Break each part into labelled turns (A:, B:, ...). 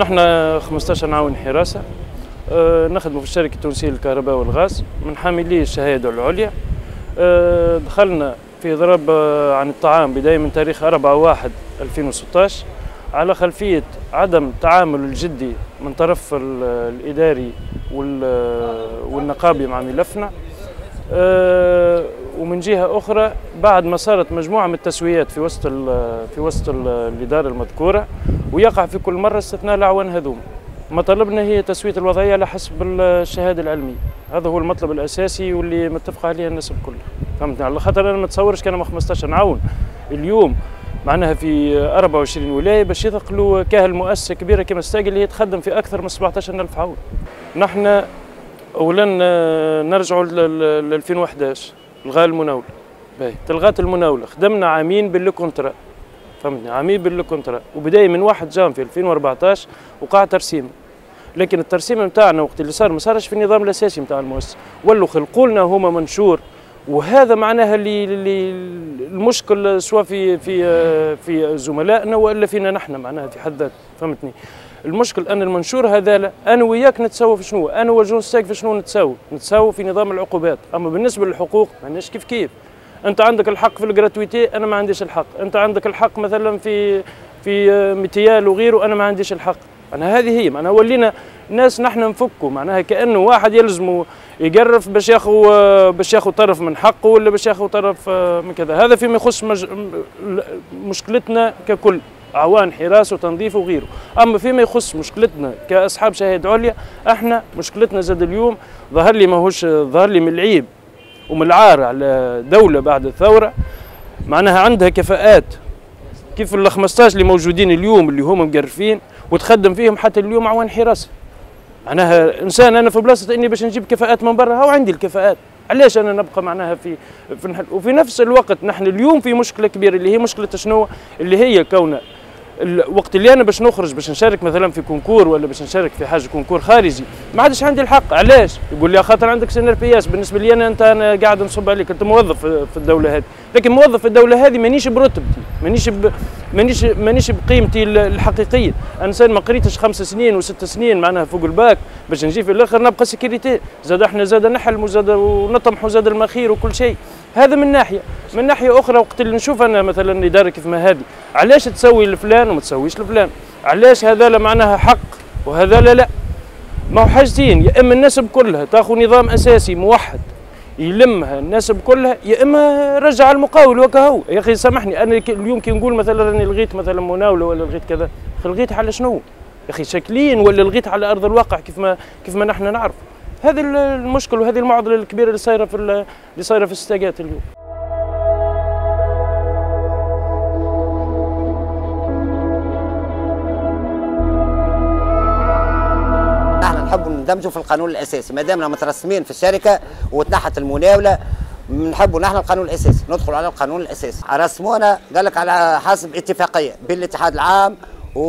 A: نحن 15 عاون حراسة. أه نخدم في الشركة التونسية للكهرباء والغاز. من حاملي الشهادة العليا. أه دخلنا في ضرب عن الطعام بداية من تاريخ 4 1 2016 على خلفية عدم التعامل الجدي من طرف الإداري والنقابي مع ملفنا. أه ومن جهة أخرى بعد ما صارت مجموعة من التسويات في وسط في وسط الإدارة المذكورة ويقع في كل مرة استثناء الأعوان هذوم. مطالبنا هي تسوية الوضعية على حسب الشهادة العلمية. هذا هو المطلب الأساسي واللي متفق عليه الناس الكل فهمتني؟ على خاطر أنا ما تصورش كان 15 عون اليوم معناها في 24 ولاية باش يثقلوا كاهل مؤسسة كبيرة كما ستاجي اللي هي تخدم في أكثر من 17000 عون. نحن اولا نرجعوا ل 2011 الغاء المناوله باهي. تلغات المناولة. خدمنا عامين بال contrat. فهمتني؟ عامين بال contrat. وبداية من 1 جانفي 2014 وقع ترسيم. لكن الترسيم نتاعنا وقت اللي صار ما صارش في النظام الأساسي نتاع المؤسسة. ولوا خلقوا لنا هما منشور وهذا معناها اللي, اللي المشكل سواء في في في زملائنا والا فينا نحن معناها في حد ذاته فهمتني؟ المشكل أن المنشور هذا أنا وياك نتساوى في شنو؟ أنا و agent STEG في شنو نتساوى؟ نتساوى في نظام العقوبات. أما بالنسبة للحقوق ما عندناش كيف كيف؟ أنت عندك الحق في الجراتويتي أنا ما عنديش الحق. أنت عندك الحق مثلا في في ميتيال وغيره أنا ما عنديش الحق. أنا هذه هي معناها ولينا ناس نحن نفكوا. معناها كأنه واحد يلزمه يقرف باش ياخذ باش ياخذ طرف من حقه ولا باش ياخذ طرف من كذا. هذا فيما يخص مج... مشكلتنا ككل اعوان حراسه وتنظيف وغيره. أما فيما يخص مشكلتنا كأصحاب شهاده عليا أحنا مشكلتنا زاد اليوم ظهر لي ماهوش ظهر لي من العيب ومن العار على دولة بعد الثورة. معناها عندها كفاءات. كيف ال 15 اللي موجودين اليوم اللي هم مقرفين وتخدم فيهم حتى اليوم اعوان حراسه معناها إنسان أنا في بلاصة إني باش نجيب كفاءات من برا هو عندي الكفاءات؟ علاش أنا نبقى معناها في في وفي نفس الوقت نحن اليوم في مشكلة كبيرة اللي هي مشكلة شنو؟ اللي هي كون الوقت اللي أنا باش نخرج باش نشارك مثلا في concours ولا باش نشارك في حاجة concours خارجي ما عادش عندي الحق. علاش؟ يقول لي خاطر عندك CNRPS. بالنسبة لي أنا أنت أنا قاعد نصب عليك. أنت موظف في الدولة هذه. لكن موظف في الدولة هذه مانيش برتبتي. مانيش ب... مانيش مانيش بقيمتي الحقيقية. إنسان ما قريتش خمس سنين وست سنين معناها فوق الباك باش نجي في الآخر نبقى sécurité زاد إحنا زاد نحلم وزاد ونطمحوا زاد المخير وكل شيء. هذا من ناحية. من ناحية أخرى وقت اللي نشوف أنا مثلا إدارة كيف ما هذه علاش تسوي لفلان وما تسويش لفلان علاش هذا لا معناها حق وهذا لا لا؟ ما هو حاجتين يا إما الناس كلها تاخذ نظام أساسي موحد يلمها الناس كلها يا إما رجع المقاول وكهو. يا أخي سامحني أنا اليوم كي نقول مثلا راني لغيت مثلا مناولة ولا لغيت كذا لغيت على شنو؟ يا أخي شكليا ولا لغيت على أرض الواقع كيف ما كيف ما نحن نعرف. هذا المشكل وهذه المعضلة الكبيرة اللي صايرة في اللي صايرة في الستاجات اليوم.
B: ندمجوا في القانون الأساسي. ما دامنا مترسمين في الشركة وتنحت المناولة نحبوا نحن القانون الأساسي ندخل على القانون الأساسي. رسمونا قال لك على حسب اتفاقية بين الاتحاد العام و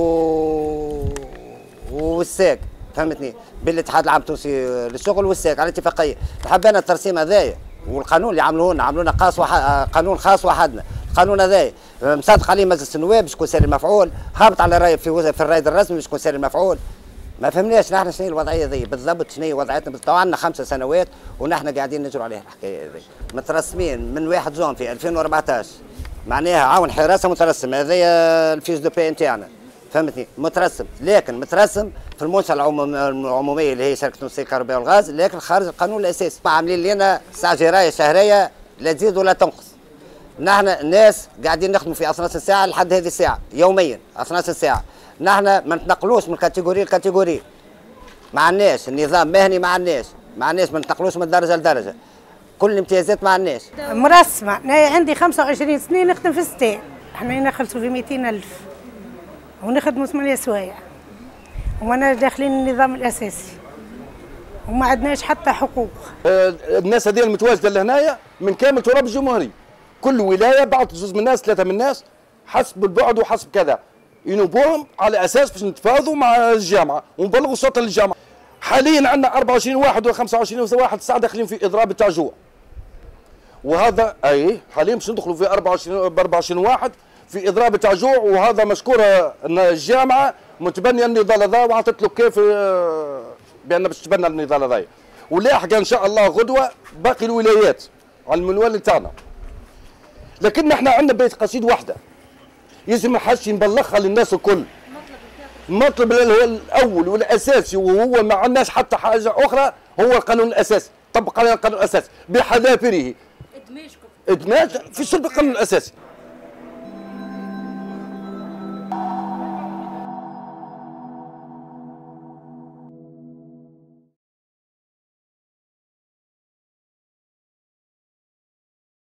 B: والساق فهمتني؟ بالاتحاد العام التونسي للشغل والساق على اتفاقية. حبينا الترسيم هذايا. والقانون اللي عملوه لنا عملوا لنا قاس وح... قانون خاص وحدنا. القانون هذايا. مصادق عليه مجلس النواب باش يكون ساري المفعول هابط على رأي في في الرايد الرسمي باش يكون ساري المفعول ما فهمناش نحن شنو الوضعية ذي. بالضبط شنو وضعيتنا. بالضبط عندنا خمسة سنوات ونحن قاعدين نجروا عليها الحكاية ذي. مترسمين من 1 جونفي 2014 معناها عون حراسة مترسم هذايا ال fiche de paie نتاعنا فهمتني؟ مترسم. لكن مترسم في المنشأة العمومية اللي هي شركة تونسيه الكهرباء والغاز. لكن خارج القانون الأساسي. عاملين لنا ساعة شهرية لا تزيد ولا تنقص. نحن الناس قاعدين نخدموا في اثناء الساعة لحد هذه الساعة. يوميا. اثناء الساعة نحن ما نتنقلوش من كاتيجوري لكاتيجوري. ما عندناش النظام مهني ما عندناش ما عندناش ما نتنقلوش من درجة لدرجة. كل الامتيازات ما عندناش
C: مرسمة. أنا عندي 25 سنة نخدم في الستان إحنا نخلصوا في 200 ألف. ونخدموا ثمانية سوايع. وأنا داخلين النظام الأساسي. وما عندناش حتى حقوق.
D: الناس هذه المتواجدة لهنايا من كامل تراب الجمهوريه كل ولاية بعض جزء من الناس ثلاثة من الناس حسب البعد وحسب كذا. ينوبوهم على أساس باش نتفاوضوا مع الجامعة ونبلغوا صوت للجامعه حاليا عندنا 24 واحد ولا 25 واحد ساعه داخلين في إضراب تاع جوع وهذا أي حاليا باش ندخلوا في 24 ب 24 واحد في إضراب تاع جوع وهذا مشكوره إن الجامعة متبنية النضال هذا وعطت له كيف آه، بأن باش تبنى النضال هذا. ولاحقة إن شاء الله غدوة باقي الولايات على المنوال تاعنا. لكن إحنا عندنا بيت قصيد واحدة يلزم حاش نبلغها للناس الكل. المطلب اللي هو الأول والأساسي وهو ما عندناش حتى حاجة أخرى هو القانون الأساسي طبق علينا القانون الأساسي بحذافيره إدماج في شرب القانون الأساسي.